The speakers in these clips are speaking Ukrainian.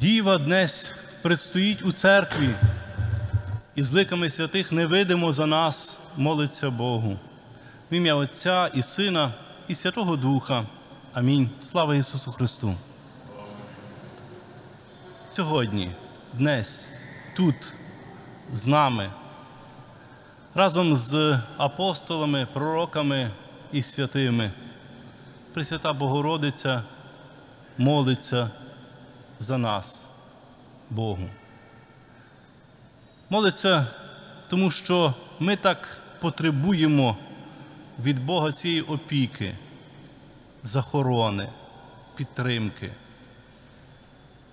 Діва днес предстоїть у церкві, і з ликами святих невидимо за нас молиться Богу. В ім'я Отця і Сина, і Святого Духа. Амінь. Слава Ісусу Христу. Сьогодні, днес, тут, з нами, разом з апостолами, пророками і святими, Пресвята Богородиця молиться за нас, Богу. Молиться, тому що ми так потребуємо від Бога цієї опіки, захорони, підтримки,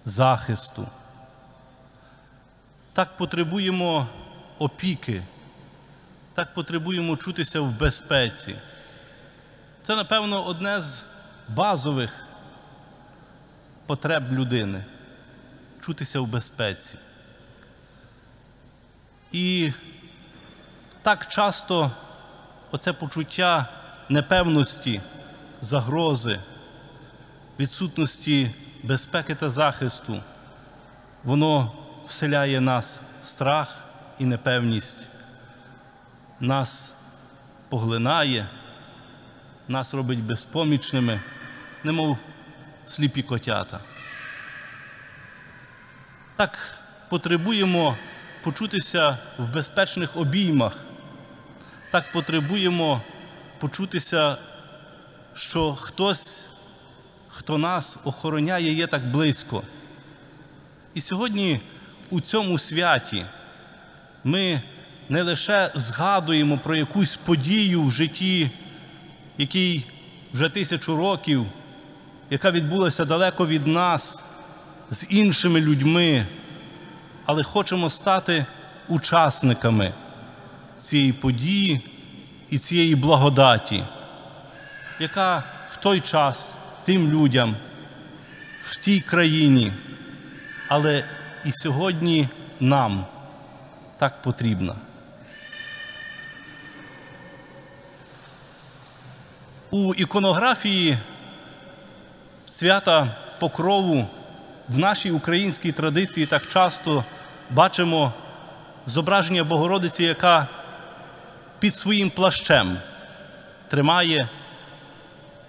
захисту. Так потребуємо опіки, так потребуємо чутися в безпеці. Це, напевно, одне з базових потреб людини чутися в безпеці. І так часто оце почуття непевності, загрози, відсутності безпеки та захисту, воно вселяє нас страх і непевність, нас поглинає, нас робить безпомічними, немов сліпі котята. Так потребуємо почутися в безпечних обіймах, так потребуємо почутися, що хтось, хто нас охороняє, є так близько. І сьогодні у цьому святі ми не лише згадуємо про якусь подію в житті, якій вже тисячу років, яка відбулася далеко від нас з іншими людьми, але хочемо стати учасниками цієї події і цієї благодаті, яка в той час тим людям в тій країні, але і сьогодні нам так потрібна. У іконографії свята Покрову в нашій українській традиції так часто бачимо зображення Богородиці, яка під своїм плащем тримає,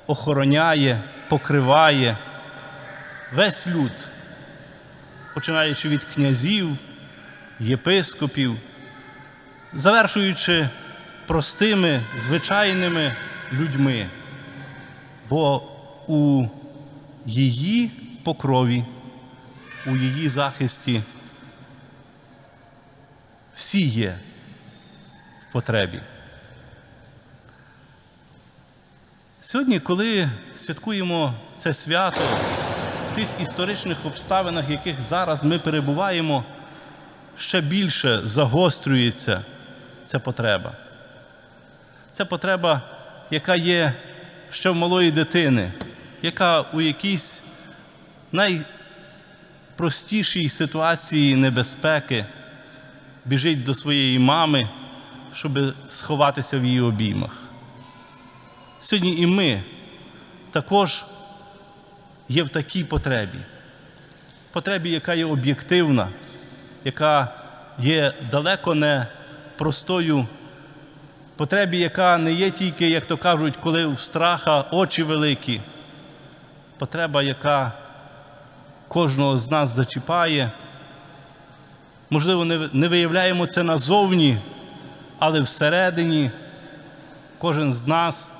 охороняє, покриває весь люд, починаючи від князів, єпископів, завершуючи простими, звичайними людьми. Бо у її покрові, у її захисті всі є в потребі. Сьогодні, коли святкуємо це свято в тих історичних обставинах, в яких зараз ми перебуваємо, ще більше загострюється ця потреба. Це потреба, яка є ще в малої дитини, яка у якійсь найпростішій ситуації небезпеки біжить до своєї мами, щоб сховатися в її обіймах. Сьогодні і ми також є в такій потребі, потребі, яка є об'єктивна, яка є далеко не простою, потребі, яка не є тільки, як то кажуть, коли в страха очі великі, потреба, яка кожного з нас зачіпає. Можливо, не виявляємо це назовні, але всередині кожен з нас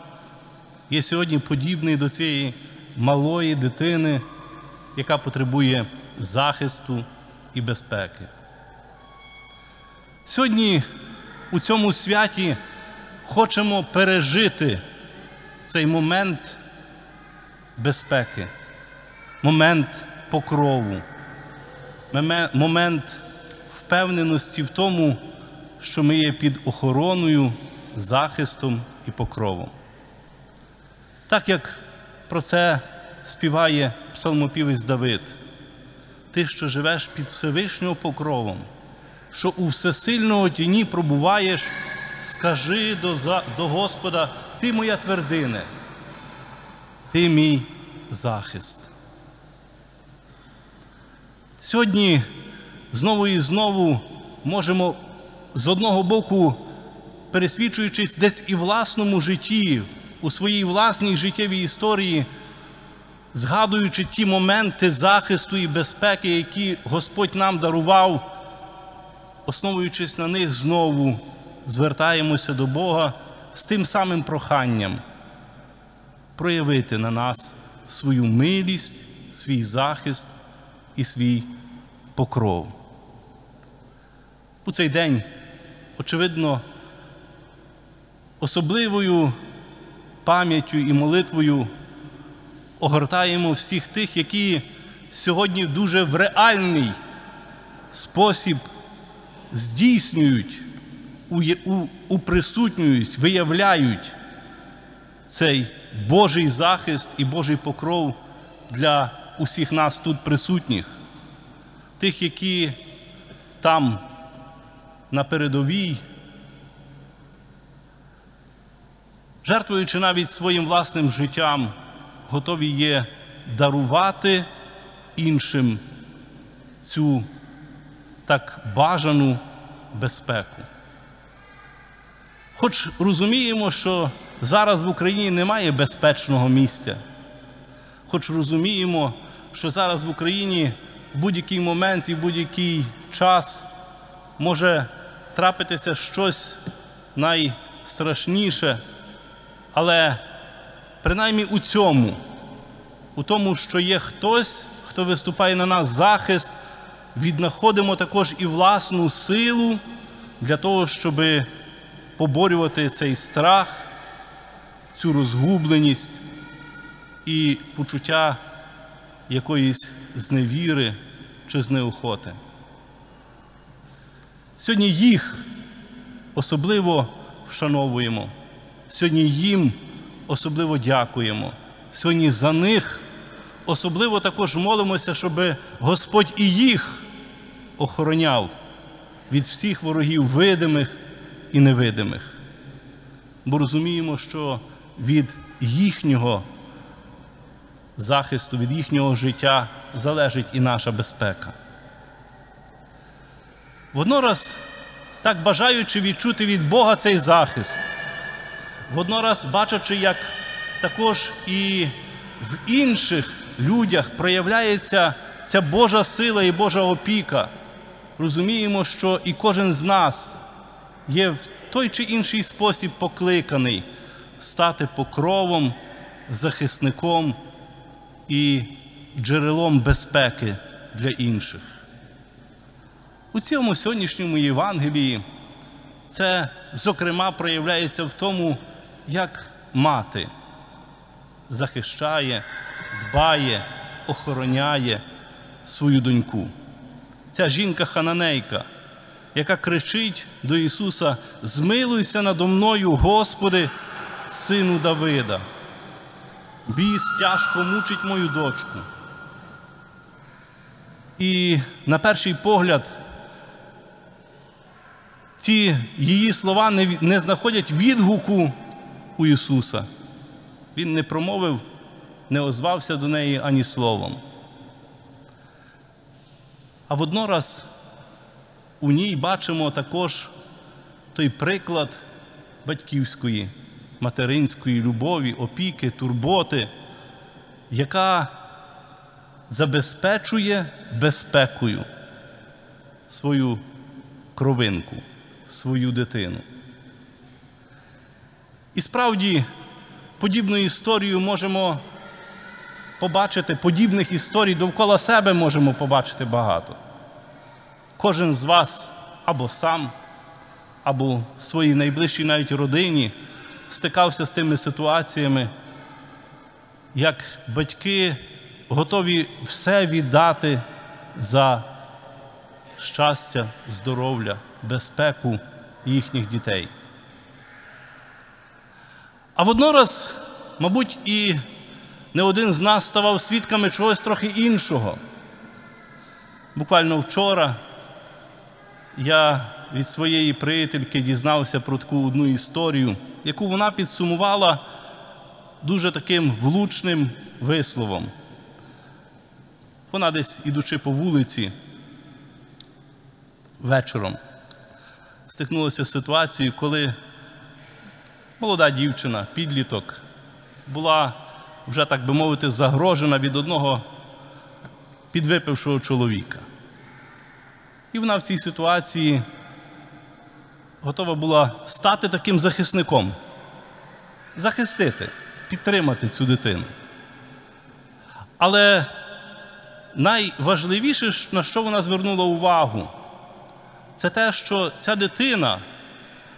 є сьогодні подібний до цієї малої дитини, яка потребує захисту і безпеки. Сьогодні у цьому святі хочемо пережити цей момент безпеки, момент покрову, момент впевненості в тому, що ми є під охороною, захистом і покровом. Так як про це співає псалмопівець Давид, ти, що живеш під Всевишнього покровом, що у всесильного тіні пробуваєш, скажи до, до Господа, ти моя твердине, ти мій захист. Сьогодні знову і знову можемо з одного боку, пересвідчуючись десь і власному житті, у своїй власній життєвій історії, згадуючи ті моменти захисту і безпеки, які Господь нам дарував, основуючись на них знову, звертаємося до Бога з тим самим проханням проявити на нас свою милість, свій захист і свій покров. У цей день, очевидно, особливою пам'яттю і молитвою огортаємо всіх тих, які сьогодні дуже в реальний спосіб здійснюють, уприсутнюють, виявляють цей Божий захист і Божий покров для усіх нас тут присутніх, тих, які там на передовій, жертвуючи навіть своїм власним життям, готові є дарувати іншим цю так бажану безпеку. Хоч розуміємо, що зараз в Україні немає безпечного місця, хоч розуміємо, що зараз в Україні в будь-який момент і в будь-який час може трапитися щось найстрашніше, але принаймні у цьому, у тому, що є хтось, хто виступає на нас захист, віднаходимо також і власну силу для того, щоб поборювати цей страх, цю розгубленість і почуття якоїсь зневіри чи знеохоти. Сьогодні їх особливо вшановуємо, сьогодні їм особливо дякуємо. Сьогодні за них особливо також молимося, щоб Господь і їх охороняв від всіх ворогів видимих і невидимих. Бо розуміємо, що від їхнього захисту, від їхнього життя залежить і наша безпека. Воднораз, так бажаючи відчути від Бога цей захист, воднораз бачачи, як також і в інших людях проявляється ця Божа сила і Божа опіка, розуміємо, що і кожен з нас є в той чи інший спосіб покликаний стати покровом, захисником і джерелом безпеки для інших. У цьому сьогоднішньому Євангелії це, зокрема, проявляється в тому, як мати захищає, дбає, охороняє свою доньку. Ця жінка хананейка, яка кричить до Ісуса: Змилуйся надо мною, Господи, сину Давида. Біс тяжко мучить мою дочку. І на перший погляд ці її слова не, не знаходять відгуку у Ісуса. Він не промовив, не озвався до неї ані словом. А воднораз у ній бачимо також той приклад батьківської, материнської любові, опіки, турботи, яка забезпечує безпекою свою кровинку, свою дитину. І справді подібну історію можемо побачити, подібних історій довкола себе можемо побачити багато. Кожен з вас або сам, або в своїй найближчій навіть родині стикався з тими ситуаціями, як батьки готові все віддати за щастя, здоров'я, безпеку їхніх дітей. А воднораз, мабуть, і не один з нас ставав свідками чогось трохи іншого. Буквально вчора я від своєї приятельки дізнався про таку одну історію, яку вона підсумувала дуже таким влучним висловом. Вона десь, ідучи по вулиці вечором, стикнулася з ситуацією, коли молода дівчина, підліток, була вже, так би мовити, загрожена від одного підвипившого чоловіка. І вона в цій ситуації готова була стати таким захисником, захистити, підтримати цю дитину. Але найважливіше, на що вона звернула увагу, це те, що ця дитина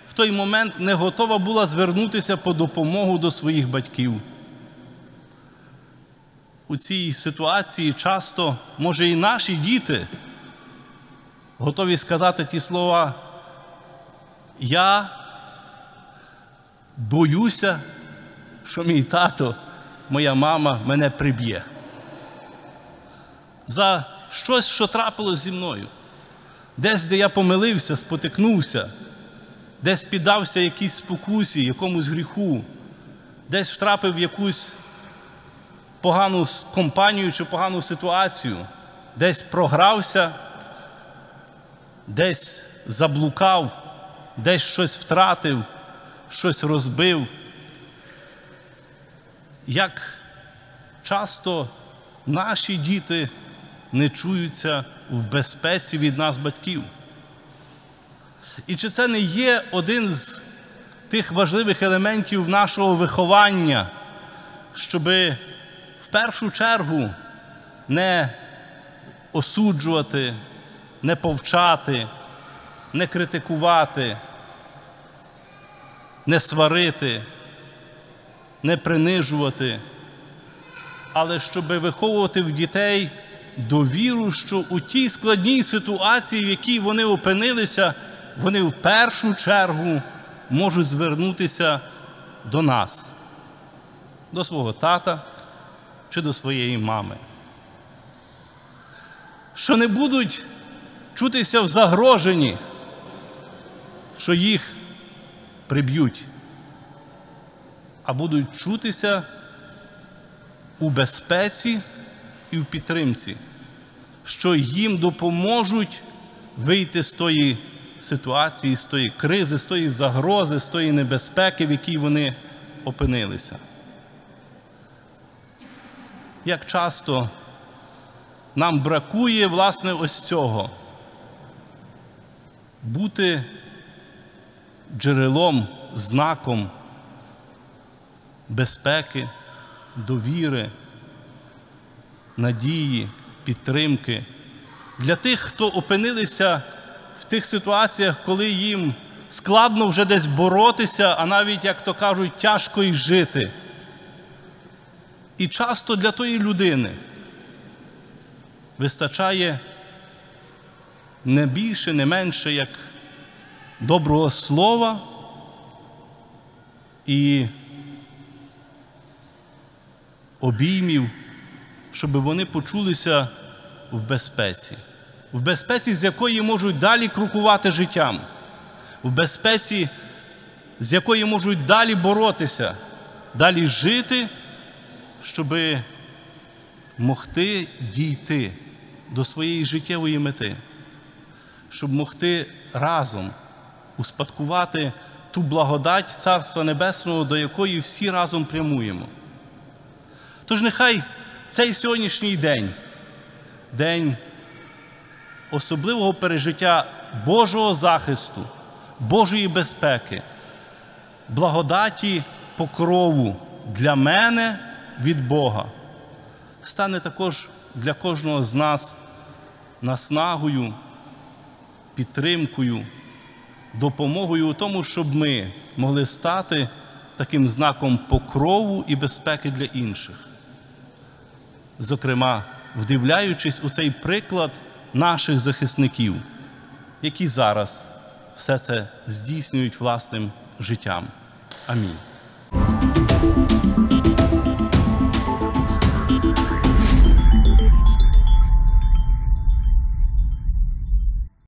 в той момент не готова була звернутися по допомогу до своїх батьків. У цій ситуації часто, може, і наші діти готові сказати ті слова, я боюся, що мій тато, моя мама мене приб'є. За щось, що трапилось зі мною. Десь, де я помилився, спотикнувся, десь піддався якійсь спокусі, якомусь гріху, десь втрапив в якусь погану компанію чи погану ситуацію, десь програвся, десь заблукав, десь щось втратив, щось розбив. Як часто наші діти не чуються в безпеці від нас, батьків. І чи це не є один з тих важливих елементів нашого виховання, щоби в першу чергу не осуджувати, не повчати, не критикувати, не сварити, не принижувати, але щоб виховувати в дітей довіру, що у тій складній ситуації, в якій вони опинилися, вони в першу чергу можуть звернутися до нас, до свого тата чи до своєї мами. Що не будуть чутися в загроженні, що їх приб'ють, а будуть чутися у безпеці і в підтримці, що їм допоможуть вийти з тої ситуації, з тої кризи, з тої загрози, з тої небезпеки, в якій вони опинилися. Як часто нам бракує, власне, ось цього бути джерелом, знаком безпеки, довіри надії, підтримки для тих, хто опинилися в тих ситуаціях, коли їм складно вже десь боротися, а навіть, як то кажуть, тяжко й жити. І часто для тої людини вистачає не більше, не менше, як доброго слова і обіймів щоб вони почулися в безпеці, в безпеці, з якої можуть далі крокувати життям, в безпеці, з якої можуть далі боротися, далі жити, щоб могти дійти до своєї життєвої мети, щоб могти разом успадкувати ту благодать Царства Небесного, до якої всі разом прямуємо. Тож нехай цей сьогоднішній день, день особливого пережиття Божого захисту, Божої безпеки, благодаті покрову для мене від Бога, стане також для кожного з нас наснагою, підтримкою, допомогою у тому, щоб ми могли стати таким знаком покрову і безпеки для інших зокрема, вдивляючись у цей приклад наших захисників, які зараз все це здійснюють власним життям. Амінь.